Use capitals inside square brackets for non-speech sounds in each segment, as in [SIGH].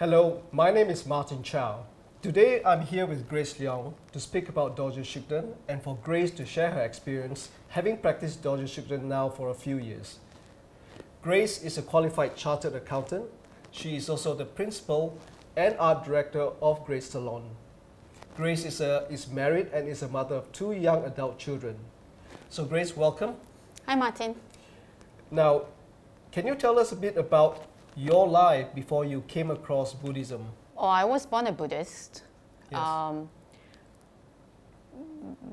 Hello, my name is Martin Chow. Today I'm here with Grace Leong to speak about Dorje Shugden and for Grace to share her experience having practiced Dorje Shugden now for a few years. Grace is a qualified chartered accountant. She is also the principal and art director of Grace Salon. Grace is, a, is married and is a mother of two young adult children. So Grace, welcome. Hi, Martin. Now, can you tell us a bit about your life before you came across Buddhism? Oh, I was born a Buddhist. Yes. Um,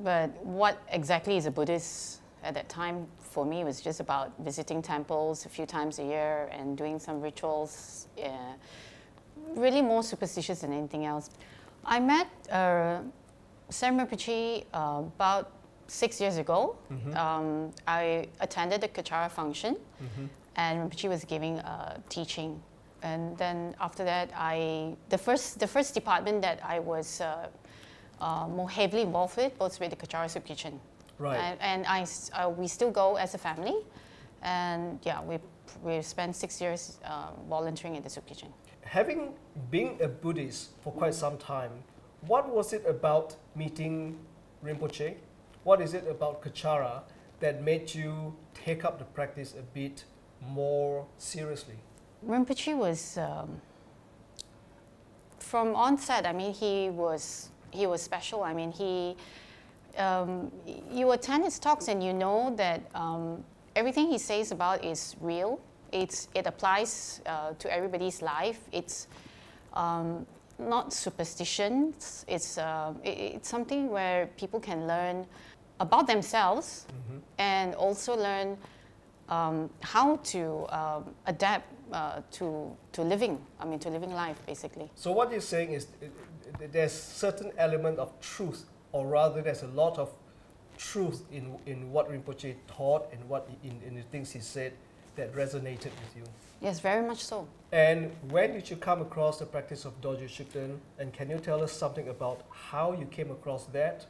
but what exactly is a Buddhist at that time for me was just about visiting temples a few times a year and doing some rituals. Yeah, really more superstitious than anything else. I met uh, Tsem Rinpoche uh, about six years ago. Um, I attended the Kechara function, and Rinpoche was giving a teaching. And then after that, I the first the first department that I was uh, uh, more heavily involved with was with the Kechara Soup Kitchen. Right. And, and I uh, we still go as a family, and yeah, we we spent six years uh, volunteering in the soup kitchen. Having been a Buddhist for quite some time, what was it about meeting Rinpoche? What is it about Kechara that made you take up the practice a bit more seriously? Rinpoche was um, from onset. I mean, he was he was special. I mean, he um, you attend his talks and you know that um, everything he says about is real. It's it applies uh, to everybody's life. It's um, not superstitions. It's uh, it, it's something where people can learn about themselves and also learn um, how to um, adapt uh, to, to living, I mean, to living life, basically. So what you're saying is uh, uh, there's certain element of truth, or rather, there's a lot of truth in, in what Rinpoche taught and what in, in the things he said that resonated with you. Yes, very much so. And when did you come across the practice of Dorje Shugden? And can you tell us something about how you came across that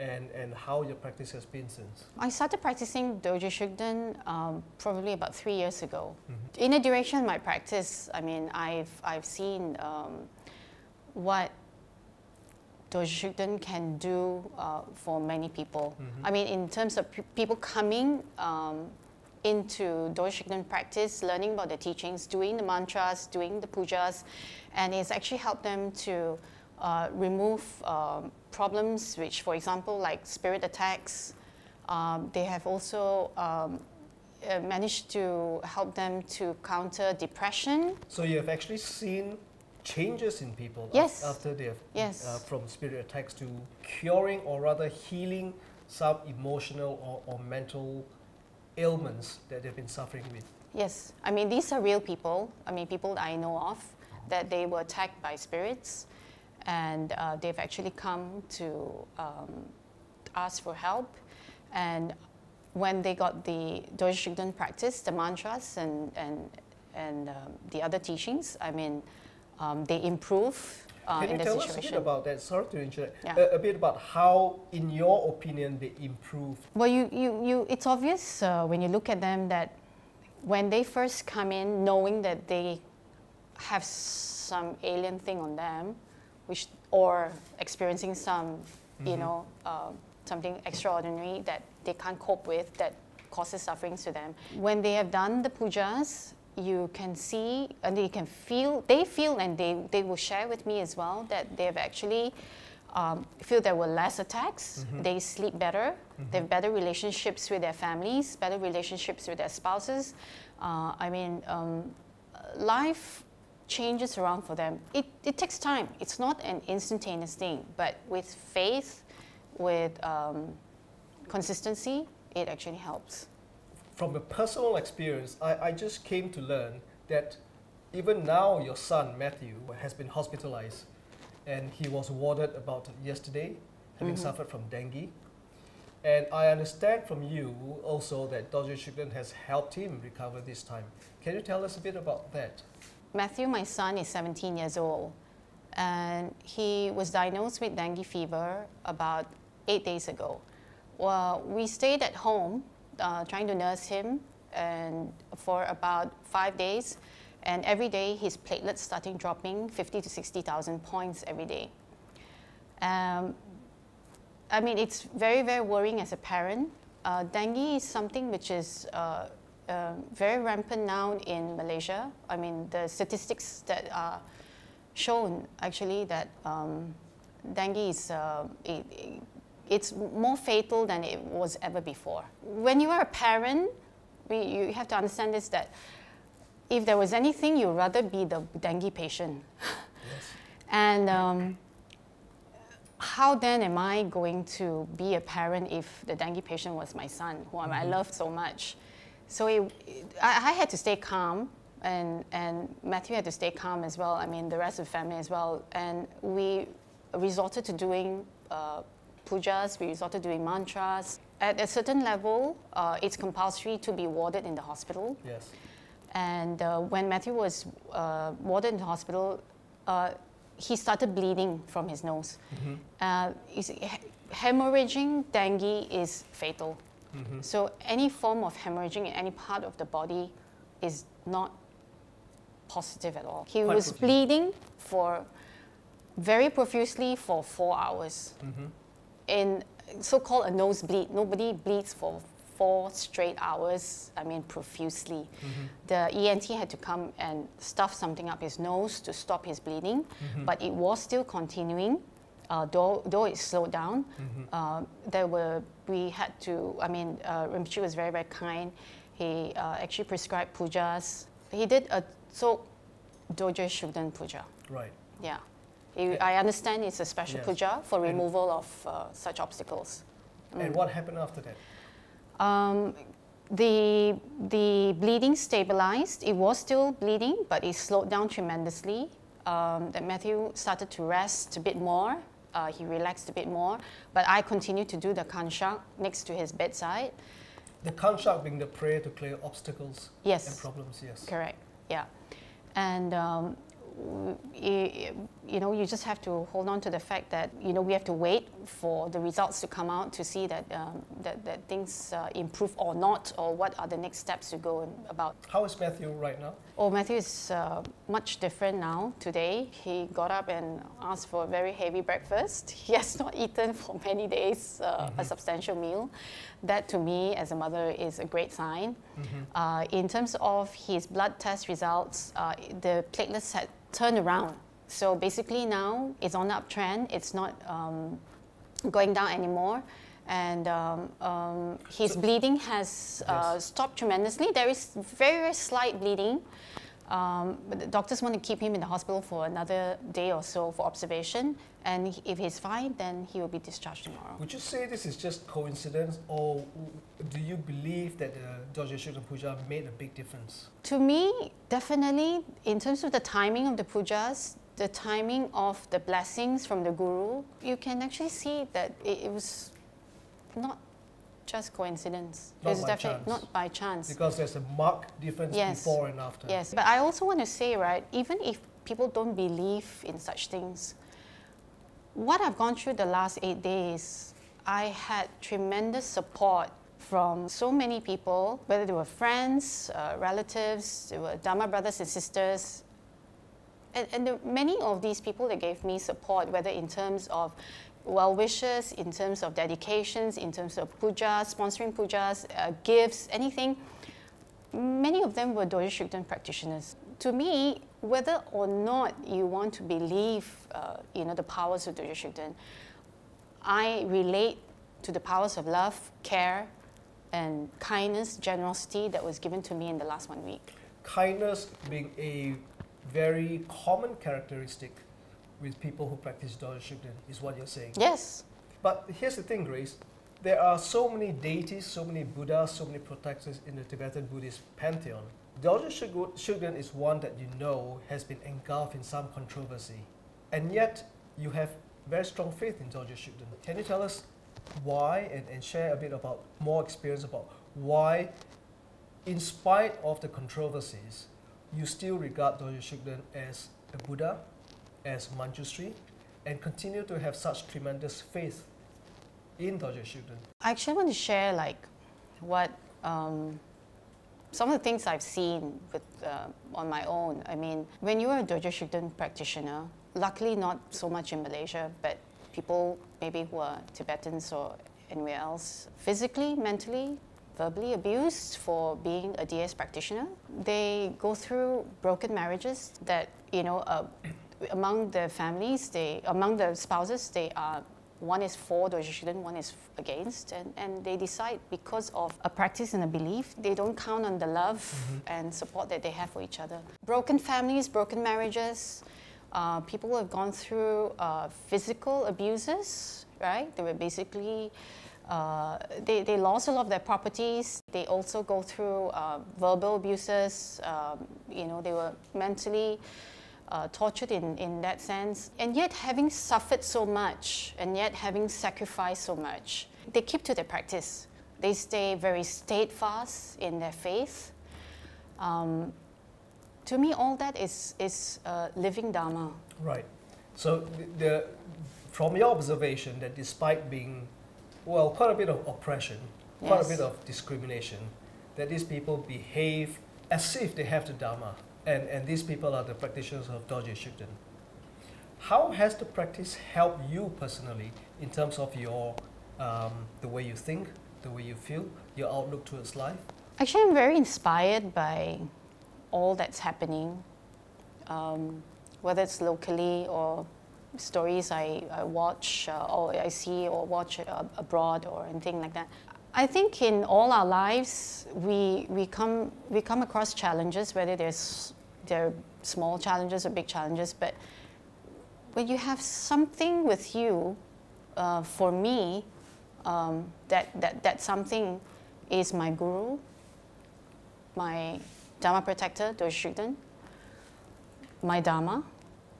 and, and how your practice has been since? I started practicing Dorje Shugden um, probably about three years ago. In the duration of my practice, I mean, I've, I've seen um, what Dorje Shugden can do uh, for many people. I mean, in terms of pe- people coming um, into Dorje Shugden practice, learning about the teachings, doing the mantras, doing the pujas, and it's actually helped them to uh, remove um, problems, which, for example, like spirit attacks. Um, they have also um, uh, managed to help them to counter depression. So you have actually seen changes in people Yes. after they have Yes. uh, from spirit attacks to curing or rather healing some emotional or, or mental ailments that they've been suffering with. Yes, I mean, these are real people. I mean, people that I know of that they were attacked by spirits and uh, they've actually come to um, ask for help. And when they got the Dorje Shugden practice, the mantras and, and, and um, the other teachings, I mean, um, they improve uh, Can in you tell us a situation. bit about that? Sorry to interrupt. Yeah. A, a bit about how, in your opinion, they improve. Well, you, you, you, it's obvious uh, when you look at them that when they first come in, knowing that they have some alien thing on them, which or experiencing some, you know, uh, something extraordinary that they can't cope with that causes sufferings to them. When they have done the pujas, you can see and they can feel. They feel and they they will share with me as well that they have actually um, feel there were less attacks. They sleep better. They have better relationships with their families, better relationships with their spouses. Uh, I mean, um, life changes around for them. It, it takes time. It's not an instantaneous thing, but with faith, with um, consistency, it actually helps. From a personal experience, I, I just came to learn that even now your son, Matthew, has been hospitalized and he was warded about yesterday, having suffered from dengue. And I understand from you also that Dorje Shugden has helped him recover this time. Can you tell us a bit about that? Matthew, my son, is 17 years old, and he was diagnosed with dengue fever about eight days ago. Well, we stayed at home uh, trying to nurse him and for about five days, and every day his platelets starting dropping 50 to 60,000 points every day. Um, I mean, it's very, very worrying as a parent. Uh, dengue is something which is uh, uh, very rampant now in Malaysia. I mean, the statistics that are shown actually that um, dengue is uh, it, it, it's more fatal than it was ever before. When you are a parent, we, you have to understand this that if there was anything, you'd rather be the dengue patient. Yes. [LAUGHS] And um, how then am I going to be a parent if the dengue patient was my son, whom I loved so much? So it, I, I had to stay calm, and, and Matthew had to stay calm as well. I mean, the rest of the family as well. And we resorted to doing uh, pujas, we resorted to doing mantras. At a certain level, uh, it's compulsory to be warded in the hospital. Yes. And uh, when Matthew was uh, warded in the hospital, uh, he started bleeding from his nose. See, he- hemorrhaging dengue is fatal. Mm-hmm. So any form of hemorrhaging in any part of the body is not positive at all. He Quite was profuse. bleeding for very profusely for four hours Mm-hmm. in so-called a nosebleed. Nobody bleeds for four straight hours. I mean, profusely. Mm-hmm. The ENT had to come and stuff something up his nose to stop his bleeding, Mm-hmm. but it was still continuing. Uh, though, though it slowed down, Mm-hmm. uh, there were we had to. I mean, uh, Rinpoche was very very kind. He uh, actually prescribed pujas. He did a so Dorje Shugden puja. Right. Yeah. I understand it's a special Yes. puja for And- removal of uh, such obstacles. Mm. And what happened after that? Um, the, the bleeding stabilized. It was still bleeding, but it slowed down tremendously. Um, that Matthew started to rest a bit more. Uh, he relaxed a bit more. But I continued to do the kanshak next to his bedside. The kanshak being the prayer to clear obstacles Yes. and problems. Yes. Correct. Yeah, and um, y- you know you just have to hold on to the fact that you know we have to wait for the results to come out to see that um, that, that things uh, improve or not, or what are the next steps to go about. How is Matthew right now? Oh, Matthew is uh, much different now. Today, he got up and asked for a very heavy breakfast. [LAUGHS] He has not eaten for many days uh, a substantial meal. That, to me, as a mother, is a great sign. Uh, in terms of his blood test results, uh, the platelets had turned around. So basically, now it's on uptrend. It's not um, going down anymore. And um, um, his So- bleeding has uh, Yes. stopped tremendously. There is very, very slight bleeding. Um, but the doctors want to keep him in the hospital for another day or so for observation. And if he's fine, then he will be discharged tomorrow. Would you say this is just coincidence, or do you believe that the Dorje Shugden Puja made a big difference? To me, definitely, in terms of the timing of the pujas, the timing of the blessings from the guru, you can actually see that it, it was not just coincidence. Not it was by definitely chance. not by chance. Because there's a marked difference Yes. before and after. Yes, but I also want to say, right, even if people don't believe in such things, what I've gone through the last eight days, I had tremendous support from so many people, whether they were friends, uh, relatives, they were Dharma brothers and sisters. And, and the, many of these people that gave me support, whether in terms of well wishes, in terms of dedications, in terms of pujas, sponsoring pujas, uh, gifts, anything, many of them were Dorje Shugden practitioners. To me, whether or not you want to believe, uh, you know, the powers of Dorje Shugden, I relate to the powers of love, care, and kindness, generosity that was given to me in the last one week. Kindness being a very common characteristic with people who practice Dorje Shugden is what you're saying. Yes, But here's the thing, Grace. There are so many deities, so many Buddhas, so many protectors in the Tibetan Buddhist pantheon. Shug- Shugden is one that you know has been engulfed in some controversy. And yet, you have very strong faith in Dorje Shugden. Can you tell us why and, and share a bit about more experience about why, in spite of the controversies, you still regard Dorje Shugden as a Buddha, as Manjushri, and continue to have such tremendous faith in Dorje Shugden. I actually want to share like what um, some of the things I've seen with, uh, on my own. I mean, when you're a Dorje Shugden practitioner, luckily not so much in Malaysia, but people maybe who are Tibetans or anywhere else, physically, mentally, verbally abused for being a DS practitioner. They go through broken marriages that, you know, uh, among the families, they, among the spouses, they are one is for the Shugden, one is against, and, and they decide because of a practice and a belief, they don't count on the love mm-hmm. and support that they have for each other. Broken families, broken marriages, uh, people who have gone through uh, physical abuses, right? They were basically, uh, they, they lost a lot of their properties. They also go through uh, verbal abuses. Um, you know, they were mentally uh, tortured in, in that sense. And yet, having suffered so much, and yet having sacrificed so much, they keep to their practice. They stay very steadfast in their faith. Um, to me, all that is, is uh, living Dharma. Right. So, the, the, from your observation, that despite being, well, quite a bit of oppression, quite yes. a bit of discrimination, that these people behave as if they have the Dharma, and, and these people are the practitioners of Dorje Shugden. How has the practice helped you personally in terms of your um, the way you think, the way you feel, your outlook towards life? Actually, I'm very inspired by all that's happening, um, whether it's locally or stories I, I watch uh, or I see or watch uh, abroad or anything like that. I think in all our lives, we, we, come, we come across challenges, whether there's, they're small challenges or big challenges, but when you have something with you, uh, for me, um, that, that, that something is my guru, my Dharma protector, Dorje Shugden, my Dharma.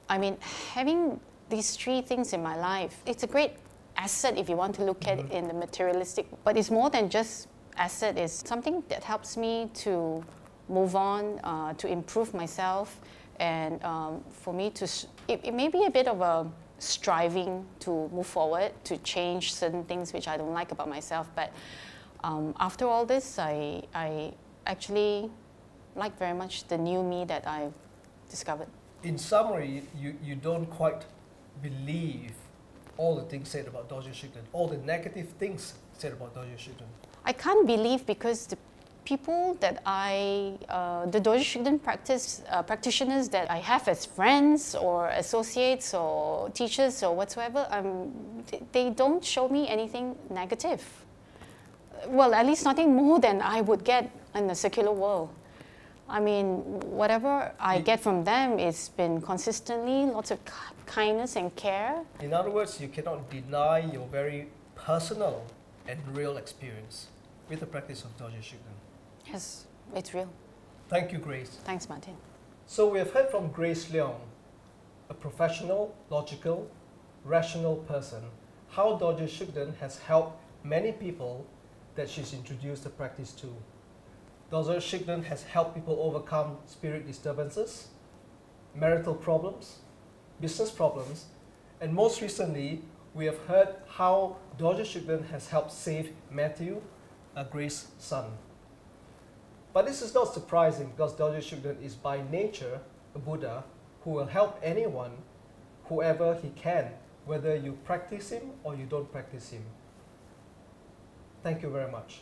I mean, having these three things in my life, it's a great asset if you want to look at it in the materialistic, but it's more than just asset, it's something that helps me to move on, uh, to improve myself, and um, for me to, it, it may be a bit of a striving to move forward, to change certain things which I don't like about myself, but um, after all this, I, I actually like very much the new me that I've discovered. In summary, you, you don't quite believe all the things said about Dorje Shugden, all the negative things said about Dorje Shugden. I can't believe because the people that I, uh, the Dorje Shugden practice, uh, practitioners that I have as friends or associates or teachers or whatsoever, um, they don't show me anything negative. Well, at least nothing more than I would get in the secular world. I mean, whatever I get from them, it's been consistently lots of kindness and care. In other words, you cannot deny your very personal and real experience with the practice of Dorje Shugden. Yes, it's real. Thank you, Grace. Thanks, Martin. So we have heard from Grace Leong, a professional, logical, rational person, how Dorje Shugden has helped many people that she's introduced the practice to. Dorje Shugden has helped people overcome spirit disturbances, marital problems, business problems, and most recently, we have heard how Dorje Shugden has helped save Matthew, a Grace's son. But this is not surprising because Dorje Shugden is by nature a Buddha who will help anyone, whoever he can, whether you practice him or you don't practice him. Thank you very much.